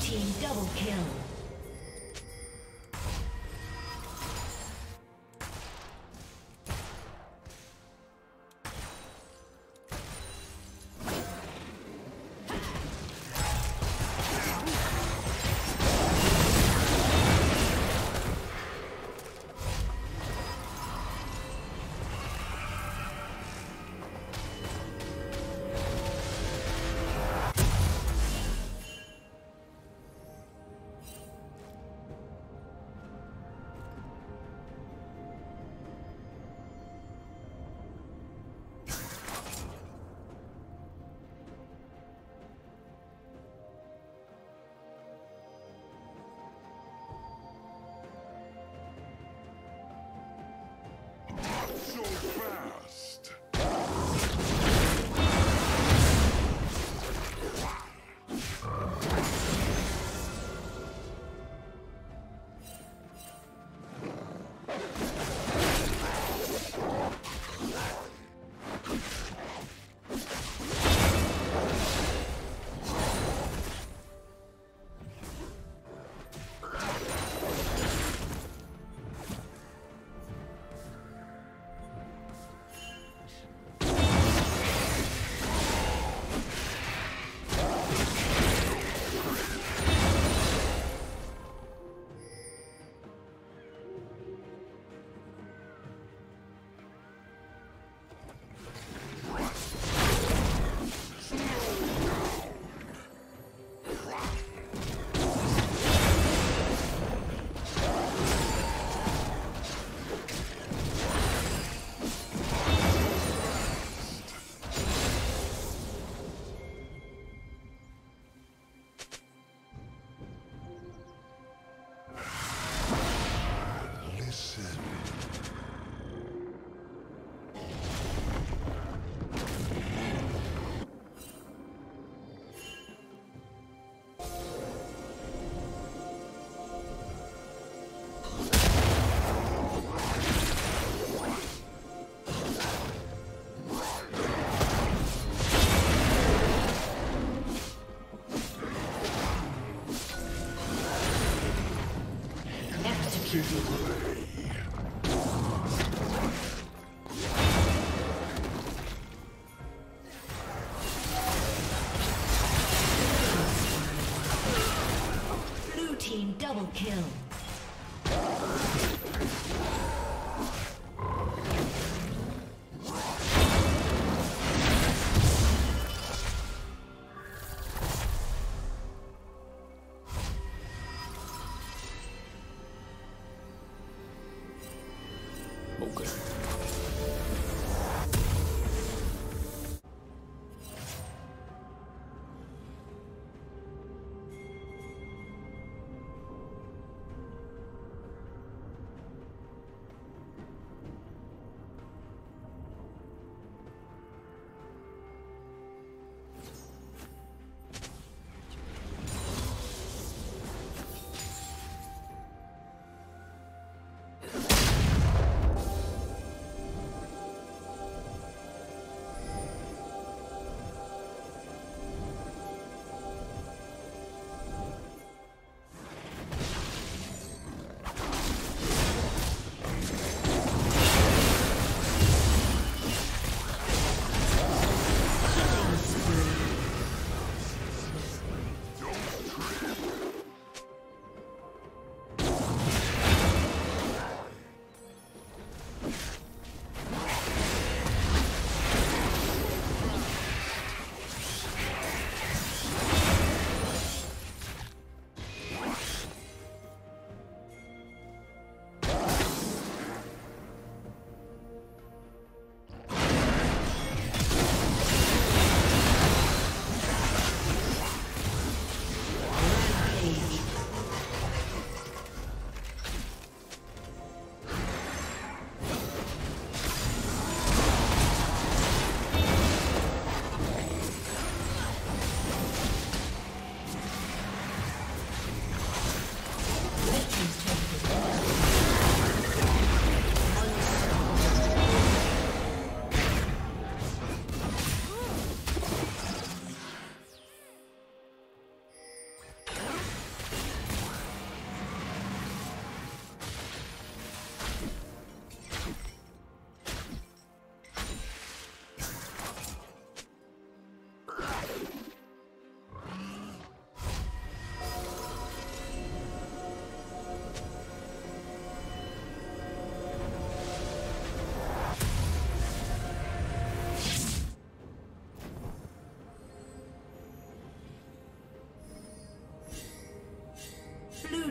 team double kill. Double kill.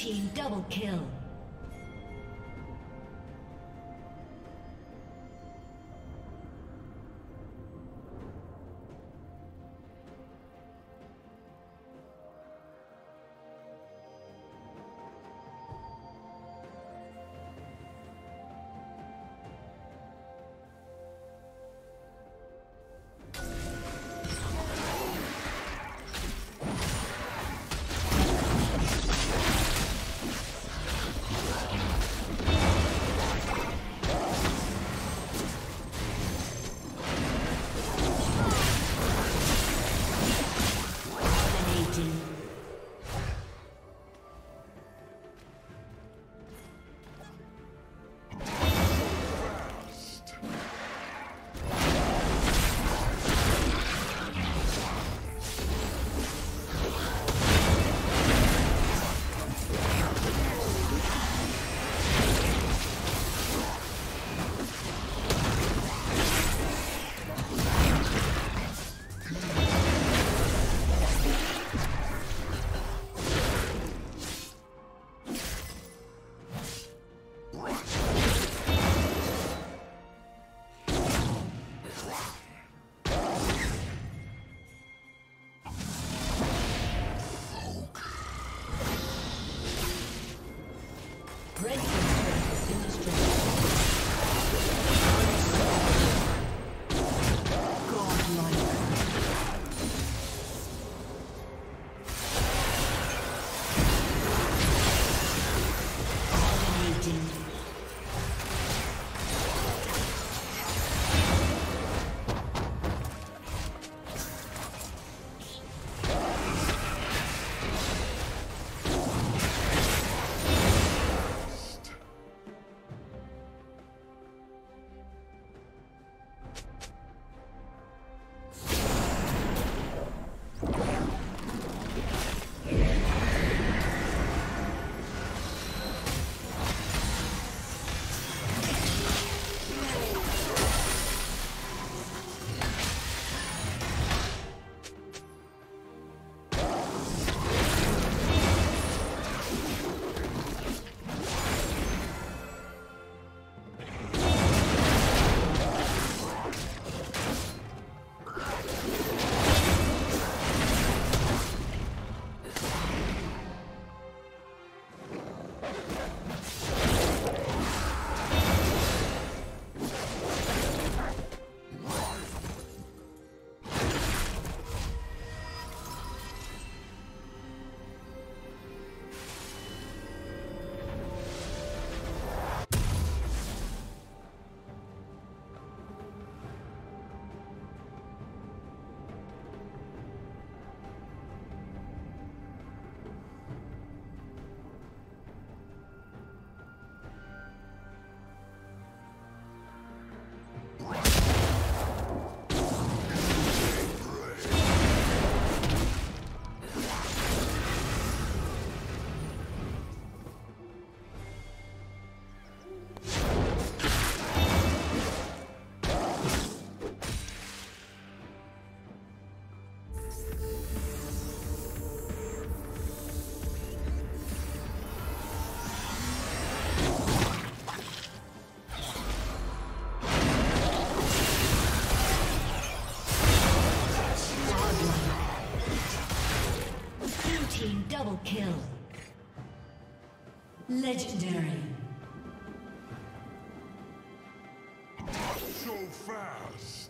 Team double kill. Kill. Legendary. So fast.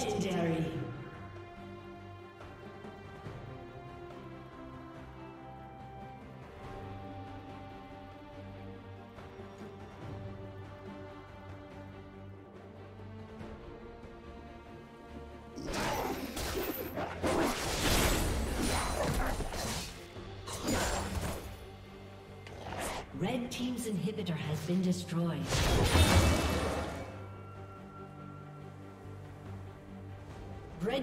Legendary. Red Team's inhibitor has been destroyed.